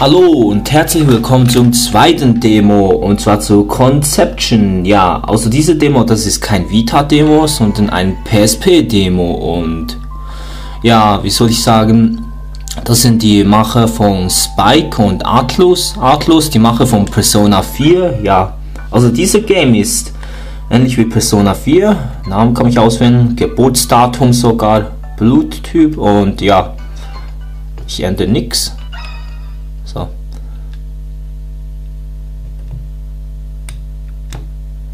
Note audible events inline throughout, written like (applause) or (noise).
Hallo und herzlich willkommen zum zweiten Demo und zwar zu Conception. Ja, also diese Demo, das ist kein Vita-Demo, sondern ein PSP-Demo und ja, wie soll ich sagen, das sind die Macher von Spike und Atlus. Atlus, die Macher von Persona 4. Ja, also diese Game ist ähnlich wie Persona 4. Namen kann ich auswählen, Geburtsdatum sogar, Bluttyp und ja, ich ändere nichts.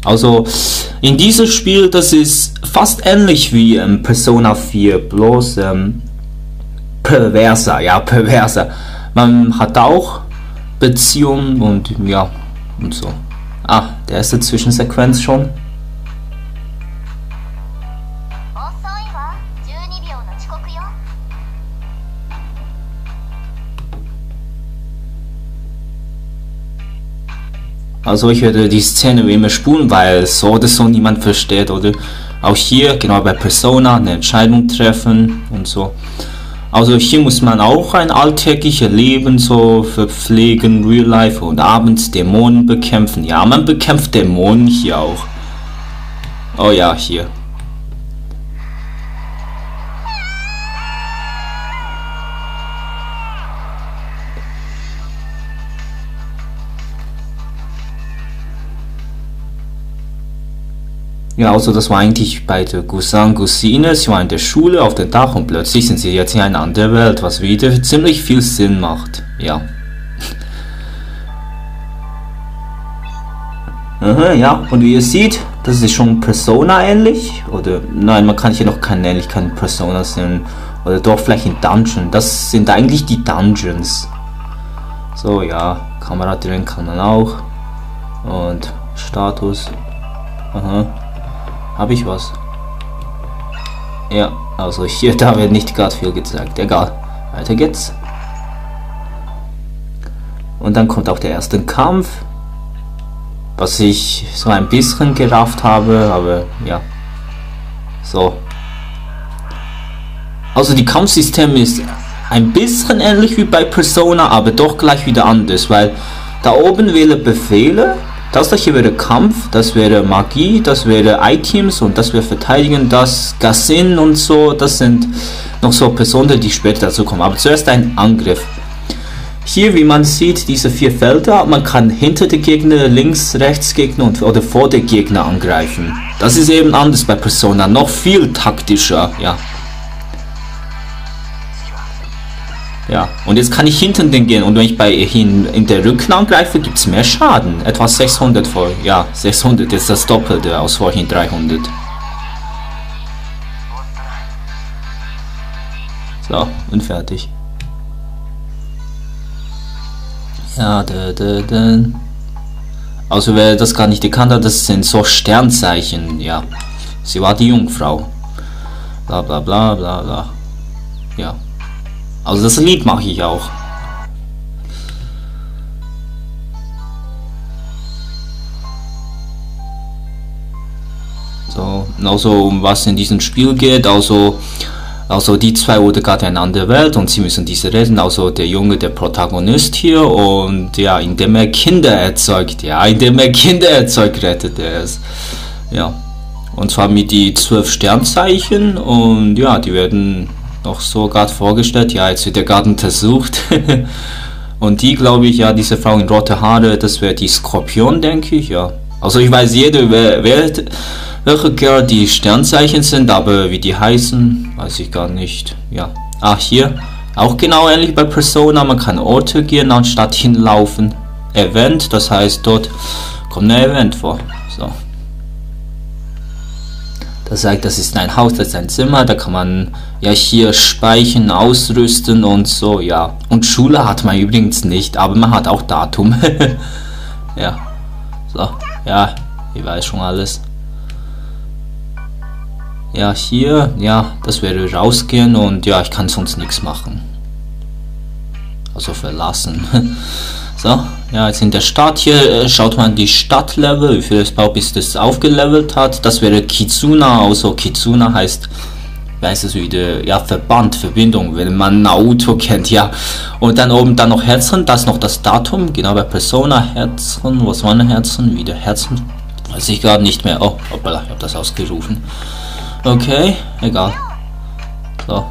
Also in diesem Spiel, das ist fast ähnlich wie ähm, Persona 4, bloß ähm, perverser, ja, (laughs) perverser. Man hat auch Beziehungen und ja, und so. Ah, der erste Zwischensequenz schon. Also ich werde die Szene wie immer spulen, weil so oder so niemand versteht, oder? Auch hier, genau bei Persona, eine Entscheidung treffen und so. Also hier muss man auch ein alltägliches Leben so verpflegen, Real Life und abends Dämonen bekämpfen. Ja, man bekämpft Dämonen hier auch. Oh ja, hier. Ja, also das war eigentlich bei der Cousin Cousine. Sie war in der Schule auf dem Dach und plötzlich sind sie jetzt in einer anderen Welt, was wieder ziemlich viel Sinn macht. Ja. Aha, ja, und wie ihr seht, das ist schon Persona ähnlich. Oder nein, man kann hier noch keine Ähnlichkeit Persona sehen. Oder doch vielleicht in Dungeon. Das sind eigentlich die Dungeons. So, ja, Kamera drin kann man auch. Und Status. Aha. Habe ich was? Ja, also hier, (laughs) da wird nicht gerade viel gezeigt. Egal. Weiter geht's. Und dann kommt auch der erste Kampf. Was ich so ein bisschen gerafft habe, aber ja. So. Also die Kampfsystem ist ein bisschen ähnlich wie bei Persona, aber doch gleich wieder anders, weil da oben wähle Befehle das hier wäre Kampf, das wäre Magie, das wäre Items und das wäre Verteidigen, das Gassin und so, das sind noch so Personen, die später dazu kommen. Aber zuerst ein Angriff. Hier, wie man sieht, diese vier Felder, man kann hinter den Gegner, links, rechts Gegner und, oder vor den Gegner angreifen. Das ist eben anders bei Persona, noch viel taktischer, ja. Ja, und jetzt kann ich hinten den gehen und wenn ich bei hin in der Rücken angreife, gibt es mehr Schaden. Etwa 600 vor, ja, 600 ist das Doppelte aus vorhin 300. So, und fertig. Ja, da, da, da. Also wer das gar nicht erkannt hat, das sind so Sternzeichen, ja. Sie war die Jungfrau. Bla bla bla bla bla. Ja. Also das Lied mache ich auch. So, also um was in diesem Spiel geht, also also die zwei wurden gerade in einer Welt und sie müssen diese retten. Also der Junge, der Protagonist hier und ja, indem er Kinder erzeugt, ja, indem er Kinder erzeugt, rettet er es. Ja. Und zwar mit die zwölf Sternzeichen und ja, die werden noch so gerade vorgestellt. Ja, jetzt wird der Garten untersucht. (laughs) Und die, glaube ich, ja, diese Frau in rote Haare, das wäre die Skorpion, denke ich, ja. Also ich weiß jeder, wer, wer, welche Girl die Sternzeichen sind, aber wie die heißen, weiß ich gar nicht. Ja. Ah, hier, auch genau ähnlich bei Persona, man kann Orte gehen, anstatt hinlaufen. Event, das heißt, dort kommt ein Event vor. So. Das sagt, das ist ein Haus, das ist ein Zimmer, da kann man ja hier speichern, ausrüsten und so, ja. Und Schule hat man übrigens nicht, aber man hat auch Datum. (laughs) ja. So, ja, ich weiß schon alles. Ja, hier, ja, das wäre rausgehen und ja, ich kann sonst nichts machen. Also verlassen. (laughs) So, ja, jetzt in der Stadt hier äh, schaut man die Stadtlevel, wie viel es bis das aufgelevelt hat. Das wäre Kitsuna, also Kitsuna heißt weiß es wieder, ja, Verband, Verbindung, wenn man Naruto kennt, ja. Und dann oben dann noch Herzen, das noch das Datum, genau bei Persona, Herzen, was waren Herzen, wieder Herzen, weiß ich gerade nicht mehr. Oh, hoppala, ich habe das ausgerufen. Okay, egal. So.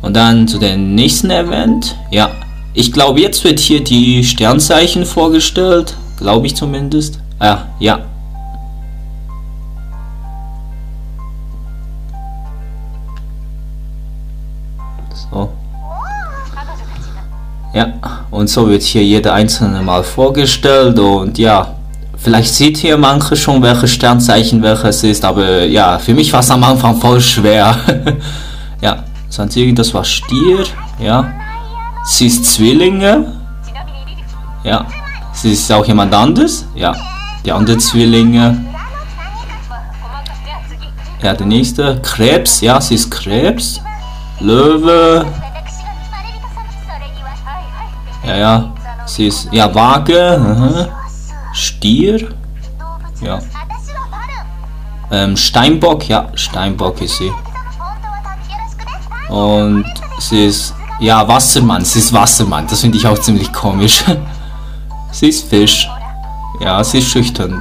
Und dann zu dem nächsten Event, ja. Ich glaube, jetzt wird hier die Sternzeichen vorgestellt, glaube ich zumindest. Ah, ja, So. Ja, und so wird hier jeder einzelne mal vorgestellt und ja, vielleicht seht ihr manche schon, welche Sternzeichen welches ist, aber ja, für mich war es am Anfang voll schwer. (laughs) ja, Santiago, das war Stier, ja. Sie ist Zwillinge. Ja, sie ist auch jemand anderes, ja. Die andere Zwillinge. Ja, der nächste, Krebs, ja, sie ist Krebs. Löwe. Ja, ja. Sie ist. Ja, Waage. Mhm. Stier. Ja. Ähm, Steinbock. Ja, Steinbock ist sie. Und sie ist. Ja, Wassermann. Sie ist Wassermann. Das finde ich auch ziemlich komisch. (laughs) sie ist Fisch. Ja, sie ist schüchtern.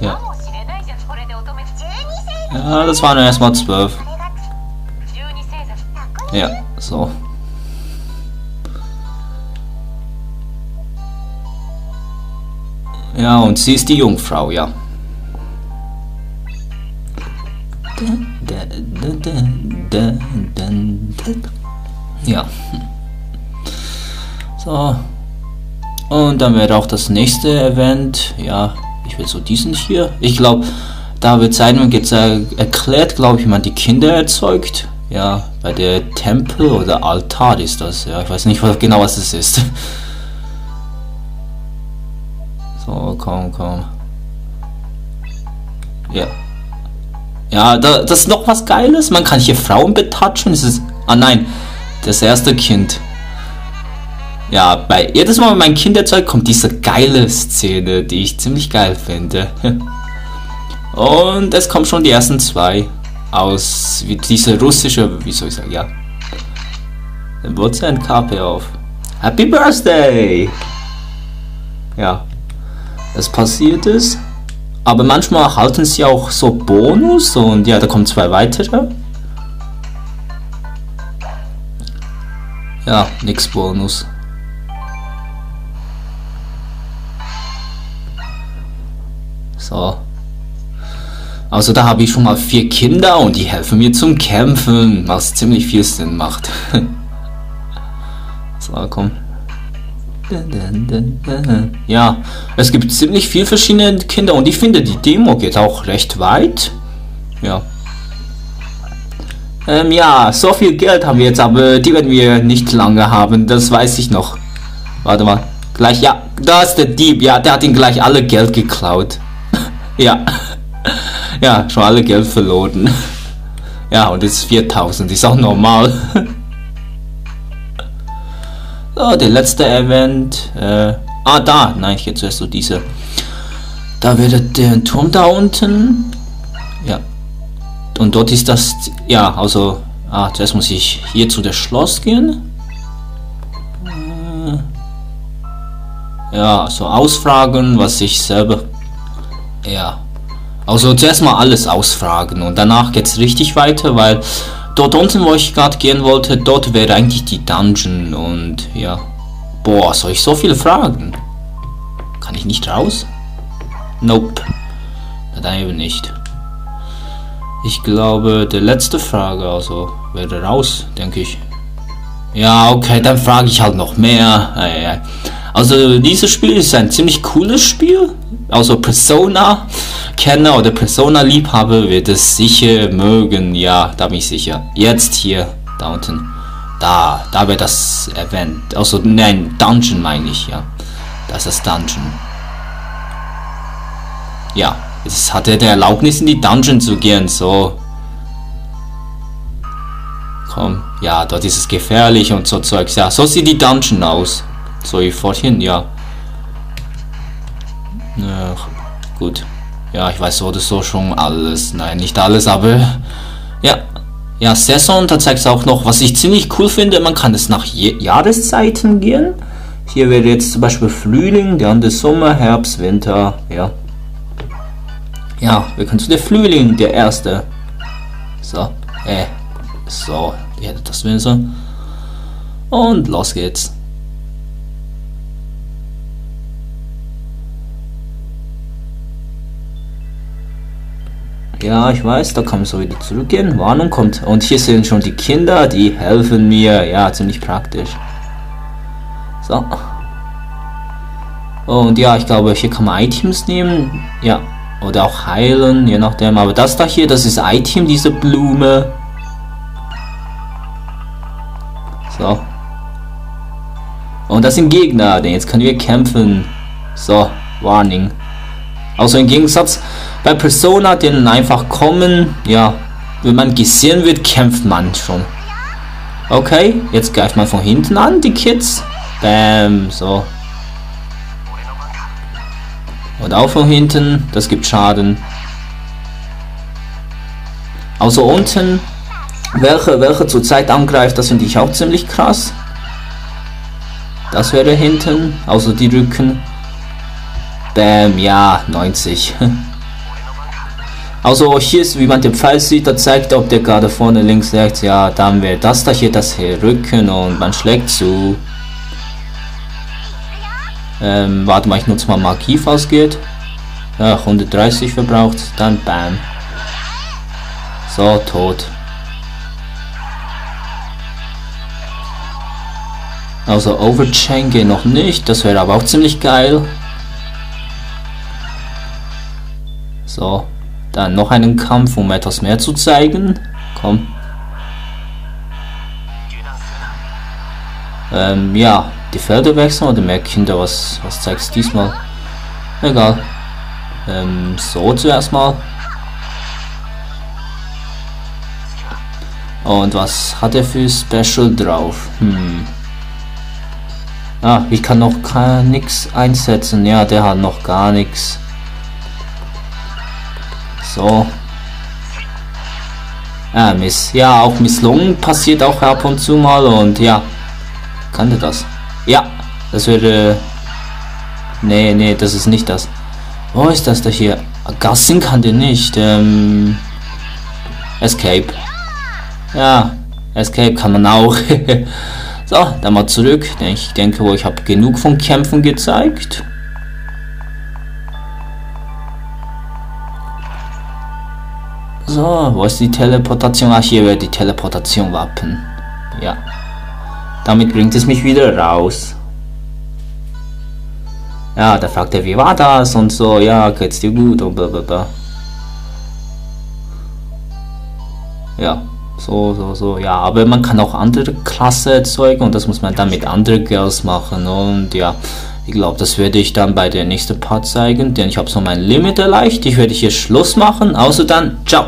Ja. Ja, das waren erstmal zwölf. Ja, so. Ja, und sie ist die Jungfrau, ja. Ja. So. Und dann wäre auch das nächste Event. Ja, ich will so diesen hier. Ich glaube, da wird Simon erklärt, glaube ich, wie man die Kinder erzeugt. Ja, bei der Tempel oder Altar ist das. Ja, ich weiß nicht genau, was es ist. So, komm, komm. Ja. Ja, da, das ist noch was Geiles. Man kann hier Frauen betatschen. Das ist. Ah nein, das erste Kind. Ja, bei jedes Mal, wenn mein Kind erzeugt, kommt diese geile Szene, die ich ziemlich geil finde. (laughs) Und es kommen schon die ersten zwei aus wie diese russische, wie soll ich sagen, ja. Dann wird ein KP auf. Happy Birthday! Ja, es passiert ist. Aber manchmal erhalten sie auch so Bonus und ja, da kommen zwei weitere. Ja, nix Bonus. So. Also da habe ich schon mal vier Kinder und die helfen mir zum Kämpfen, was ziemlich viel Sinn macht. (laughs) so, komm. Ja, es gibt ziemlich viele verschiedene Kinder und ich finde, die Demo geht auch recht weit. Ja. Ähm, ja, so viel Geld haben wir jetzt, aber die werden wir nicht lange haben, das weiß ich noch. Warte mal, gleich, ja, da ist der Dieb, ja, der hat ihn gleich alle Geld geklaut. (laughs) ja. Ja, schon alle Geld verloren. (laughs) Ja, und jetzt 4000, ist auch normal. (laughs) so, der letzte Event. Äh, ah, da. Nein, ich gehe zuerst so diese. Da wäre der Turm da unten. Ja. Und dort ist das. Ja, also. Ah, zuerst muss ich hier zu der Schloss gehen. Äh, ja, so ausfragen, was ich selber. Ja. Also zuerst mal alles ausfragen und danach geht es richtig weiter, weil dort unten, wo ich gerade gehen wollte, dort wäre eigentlich die Dungeon und ja. Boah, soll ich so viele fragen? Kann ich nicht raus? Nope. Dann eben nicht. Ich glaube, der letzte Frage, also wäre raus, denke ich. Ja, okay, dann frage ich halt noch mehr. Also dieses Spiel ist ein ziemlich cooles Spiel. Also Persona Kenner oder Persona-Liebhaber wird es sicher mögen, ja, da bin ich sicher. Jetzt hier, da unten, da, da wird das Event, also nein, Dungeon meine ich, ja. Das ist Dungeon. Ja, jetzt hat er die Erlaubnis in die Dungeon zu gehen, so. Komm, ja, dort ist es gefährlich und so Zeugs, ja, so sieht die Dungeon aus. So, ich vorhin, ja. Gut. Ja, ich weiß so oder so schon alles. Nein, nicht alles, aber ja. Ja, Saison, da zeigt es auch noch, was ich ziemlich cool finde, man kann es nach Je Jahreszeiten gehen. Hier wäre jetzt zum Beispiel Frühling, der andere Sommer, Herbst, Winter, ja. Ja, wir können zu der Frühling, der erste. So, äh, so, hätte das wäre. Und los geht's. Ja, ich weiß, da kann man so wieder zurückgehen. Warnung kommt. Und hier sind schon die Kinder, die helfen mir. Ja, ziemlich praktisch. So. Und ja, ich glaube, hier kann man Items nehmen. Ja. Oder auch heilen, je nachdem. Aber das da hier, das ist Item, diese Blume. So. Und das sind Gegner, denn jetzt können wir kämpfen. So, Warning. Also im Gegensatz bei Persona, denen einfach kommen, ja, wenn man gesehen wird, kämpft man schon. Okay, jetzt greift man von hinten an, die Kids. Bam, so. Und auch von hinten, das gibt Schaden. Also unten, welche, welche zurzeit angreift, das finde ich auch ziemlich krass. Das wäre hinten, also die Rücken. Bam, ja, 90. (laughs) Also hier ist, wie man den Pfeil sieht, da zeigt, ob der gerade vorne, links, rechts, ja, dann wäre das da hier das hier Rücken und man schlägt zu. Ähm, warte mal, ich nutze mal Magie, falls geht. Ja, 130 verbraucht, dann bam. So, tot. Also Overchain geht noch nicht, das wäre aber auch ziemlich geil. So, dann noch einen Kampf, um etwas mehr zu zeigen. Komm. Ähm, ja, die Felder wechseln oder mehr Kinder, was, was zeigst diesmal? Egal. Ähm, so zuerst mal. Und was hat er für Special drauf? Hm. Ah, ich kann noch nichts einsetzen. Ja, der hat noch gar nichts. So. Ah, Miss. Ja, auch misslungen passiert auch ab und zu mal und ja. Kann der das? Ja, das wäre... Nee, nee, das ist nicht das. Wo ist das da hier? Gassen kann der nicht. Ähm, Escape. Ja, Escape kann man auch. (laughs) so, dann mal zurück. Ich denke, wo ich habe genug von Kämpfen gezeigt. So, wo ist die Teleportation? Ach, hier wird die Teleportation Wappen. Ja. Damit bringt es mich wieder raus. Ja, da fragt er, wie war das und so, ja, geht's dir gut und blablabla. Ja, so, so, so, ja, aber man kann auch andere Klasse erzeugen und das muss man dann mit anderen Girls machen und ja, ich glaube, das werde ich dann bei der nächsten Part zeigen, denn ich habe so mein Limit erreicht. Ich werde hier Schluss machen. Also dann, ciao.